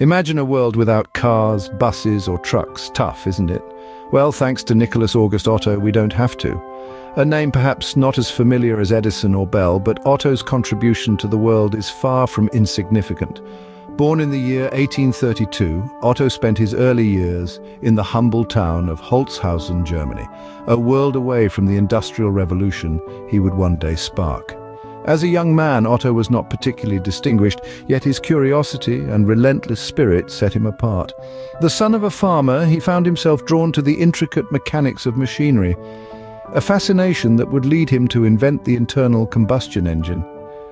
Imagine a world without cars, buses or trucks. Tough, isn't it? Well, thanks to Nicholas August Otto, we don't have to. A name perhaps not as familiar as Edison or Bell, but Otto's contribution to the world is far from insignificant. Born in the year 1832, Otto spent his early years in the humble town of Holzhausen, Germany, a world away from the Industrial Revolution he would one day spark. As a young man, Otto was not particularly distinguished, yet his curiosity and relentless spirit set him apart. The son of a farmer, he found himself drawn to the intricate mechanics of machinery, a fascination that would lead him to invent the internal combustion engine,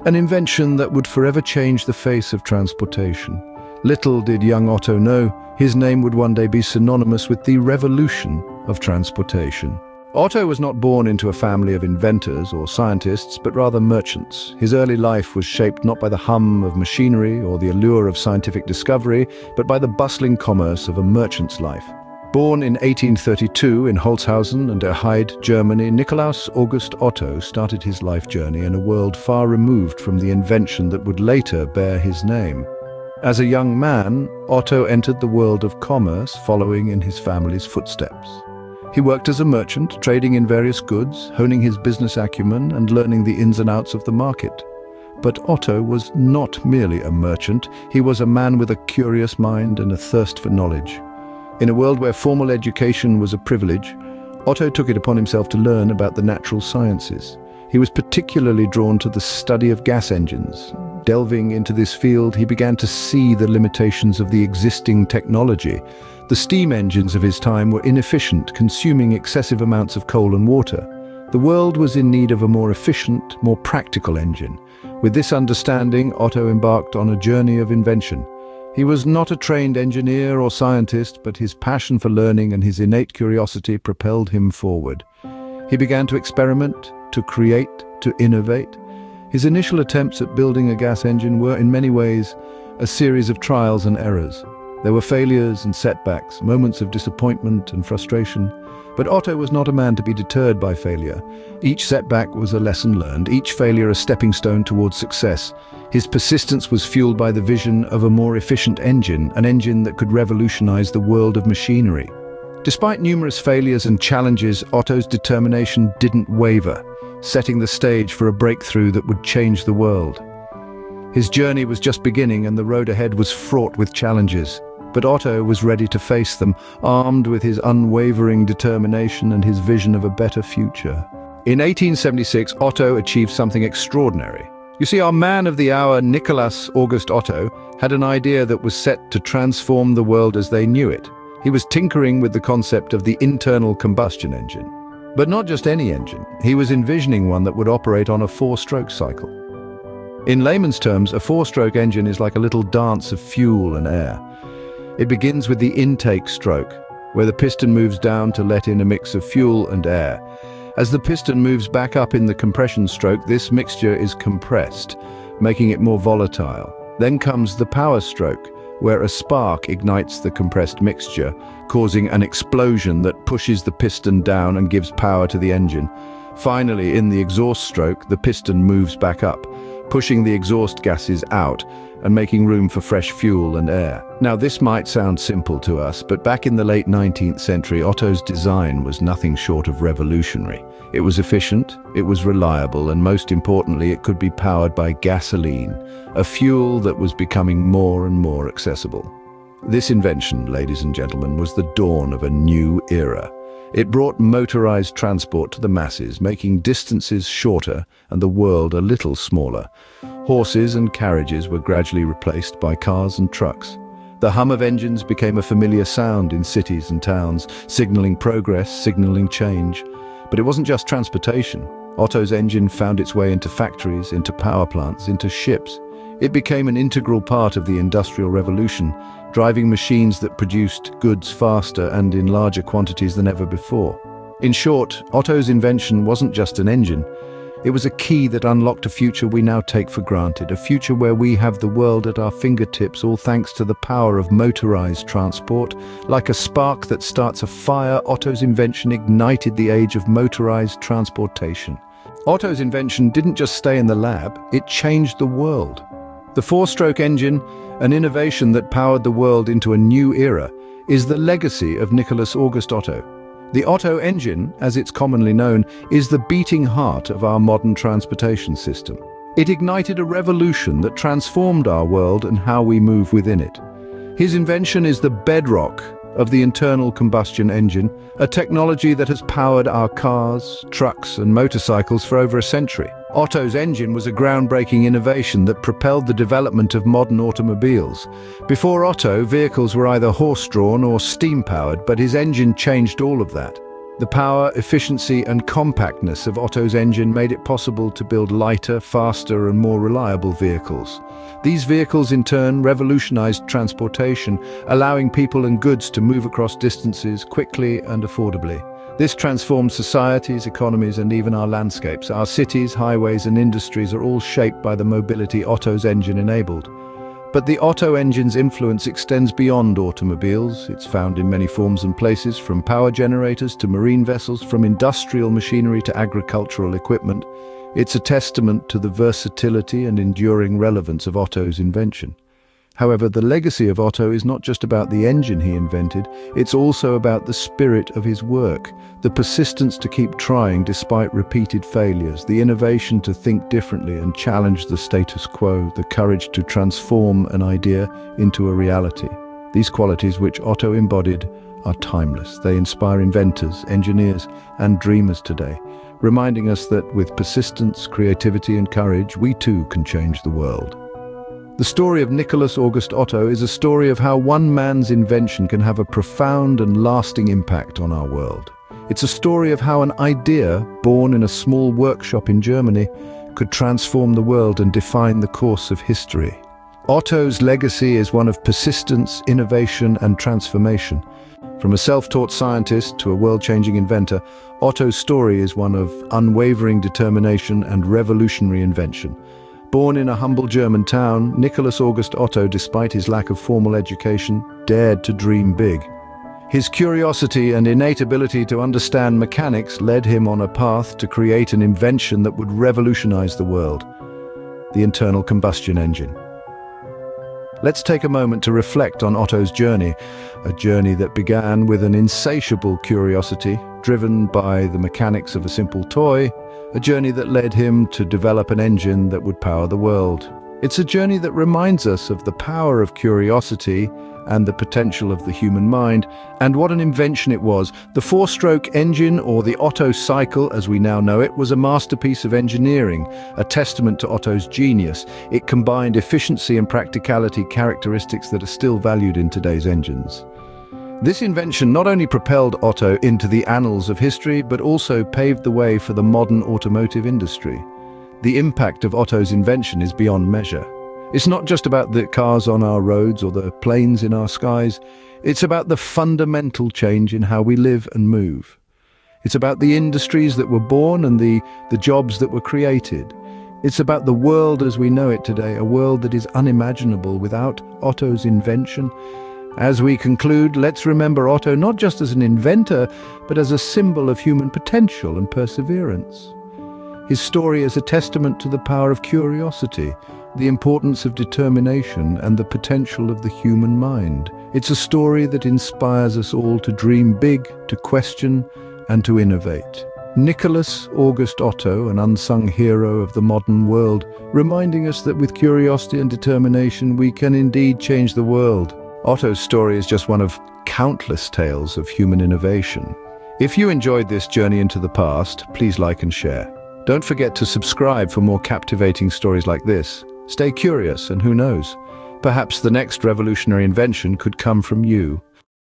an invention that would forever change the face of transportation. Little did young Otto know, his name would one day be synonymous with the revolution of transportation. Otto was not born into a family of inventors or scientists, but rather merchants. His early life was shaped not by the hum of machinery or the allure of scientific discovery, but by the bustling commerce of a merchant's life. Born in 1832 in Holzhausen an der Haide, Germany, Nikolaus August Otto started his life journey in a world far removed from the invention that would later bear his name. As a young man, Otto entered the world of commerce following in his family's footsteps. He worked as a merchant, trading in various goods, honing his business acumen and learning the ins and outs of the market. But Otto was not merely a merchant, he was a man with a curious mind and a thirst for knowledge. In a world where formal education was a privilege, Otto took it upon himself to learn about the natural sciences. He was particularly drawn to the study of gas engines. Delving into this field, he began to see the limitations of the existing technology the steam engines of his time were inefficient, consuming excessive amounts of coal and water. The world was in need of a more efficient, more practical engine. With this understanding, Otto embarked on a journey of invention. He was not a trained engineer or scientist, but his passion for learning and his innate curiosity propelled him forward. He began to experiment, to create, to innovate. His initial attempts at building a gas engine were, in many ways, a series of trials and errors. There were failures and setbacks, moments of disappointment and frustration. But Otto was not a man to be deterred by failure. Each setback was a lesson learned, each failure a stepping stone towards success. His persistence was fueled by the vision of a more efficient engine, an engine that could revolutionize the world of machinery. Despite numerous failures and challenges, Otto's determination didn't waver, setting the stage for a breakthrough that would change the world. His journey was just beginning and the road ahead was fraught with challenges. But Otto was ready to face them, armed with his unwavering determination and his vision of a better future. In 1876, Otto achieved something extraordinary. You see, our man of the hour, Nicholas August Otto, had an idea that was set to transform the world as they knew it. He was tinkering with the concept of the internal combustion engine. But not just any engine. He was envisioning one that would operate on a four-stroke cycle. In layman's terms, a four-stroke engine is like a little dance of fuel and air. It begins with the intake stroke, where the piston moves down to let in a mix of fuel and air. As the piston moves back up in the compression stroke, this mixture is compressed, making it more volatile. Then comes the power stroke, where a spark ignites the compressed mixture, causing an explosion that pushes the piston down and gives power to the engine. Finally, in the exhaust stroke, the piston moves back up, pushing the exhaust gases out and making room for fresh fuel and air. Now this might sound simple to us, but back in the late 19th century, Otto's design was nothing short of revolutionary. It was efficient, it was reliable, and most importantly, it could be powered by gasoline, a fuel that was becoming more and more accessible. This invention, ladies and gentlemen, was the dawn of a new era. It brought motorized transport to the masses, making distances shorter and the world a little smaller. Horses and carriages were gradually replaced by cars and trucks. The hum of engines became a familiar sound in cities and towns, signaling progress, signaling change. But it wasn't just transportation. Otto's engine found its way into factories, into power plants, into ships. It became an integral part of the Industrial Revolution, driving machines that produced goods faster and in larger quantities than ever before. In short, Otto's invention wasn't just an engine, it was a key that unlocked a future we now take for granted, a future where we have the world at our fingertips all thanks to the power of motorized transport. Like a spark that starts a fire, Otto's invention ignited the age of motorized transportation. Otto's invention didn't just stay in the lab, it changed the world. The four-stroke engine, an innovation that powered the world into a new era, is the legacy of Nicholas August Otto. The Otto engine, as it's commonly known, is the beating heart of our modern transportation system. It ignited a revolution that transformed our world and how we move within it. His invention is the bedrock of the internal combustion engine, a technology that has powered our cars, trucks and motorcycles for over a century. Otto's engine was a groundbreaking innovation that propelled the development of modern automobiles. Before Otto, vehicles were either horse-drawn or steam-powered, but his engine changed all of that. The power, efficiency and compactness of Otto's engine made it possible to build lighter, faster and more reliable vehicles. These vehicles in turn revolutionized transportation, allowing people and goods to move across distances quickly and affordably. This transforms societies, economies and even our landscapes. Our cities, highways and industries are all shaped by the mobility Otto's engine enabled. But the Otto engine's influence extends beyond automobiles. It's found in many forms and places, from power generators to marine vessels, from industrial machinery to agricultural equipment. It's a testament to the versatility and enduring relevance of Otto's invention. However, the legacy of Otto is not just about the engine he invented, it's also about the spirit of his work, the persistence to keep trying despite repeated failures, the innovation to think differently and challenge the status quo, the courage to transform an idea into a reality. These qualities which Otto embodied are timeless. They inspire inventors, engineers and dreamers today, reminding us that with persistence, creativity and courage, we too can change the world. The story of Nicholas August Otto is a story of how one man's invention can have a profound and lasting impact on our world. It's a story of how an idea, born in a small workshop in Germany, could transform the world and define the course of history. Otto's legacy is one of persistence, innovation and transformation. From a self-taught scientist to a world-changing inventor, Otto's story is one of unwavering determination and revolutionary invention. Born in a humble German town, Nicholas August Otto, despite his lack of formal education, dared to dream big. His curiosity and innate ability to understand mechanics led him on a path to create an invention that would revolutionize the world, the internal combustion engine. Let's take a moment to reflect on Otto's journey, a journey that began with an insatiable curiosity, driven by the mechanics of a simple toy, a journey that led him to develop an engine that would power the world. It's a journey that reminds us of the power of curiosity and the potential of the human mind, and what an invention it was. The four-stroke engine, or the Otto cycle as we now know it, was a masterpiece of engineering, a testament to Otto's genius. It combined efficiency and practicality, characteristics that are still valued in today's engines. This invention not only propelled Otto into the annals of history, but also paved the way for the modern automotive industry. The impact of Otto's invention is beyond measure. It's not just about the cars on our roads or the planes in our skies. It's about the fundamental change in how we live and move. It's about the industries that were born and the, the jobs that were created. It's about the world as we know it today, a world that is unimaginable without Otto's invention as we conclude, let's remember Otto not just as an inventor, but as a symbol of human potential and perseverance. His story is a testament to the power of curiosity, the importance of determination and the potential of the human mind. It's a story that inspires us all to dream big, to question and to innovate. Nicholas August Otto, an unsung hero of the modern world, reminding us that with curiosity and determination we can indeed change the world. Otto's story is just one of countless tales of human innovation. If you enjoyed this journey into the past, please like and share. Don't forget to subscribe for more captivating stories like this. Stay curious and who knows, perhaps the next revolutionary invention could come from you.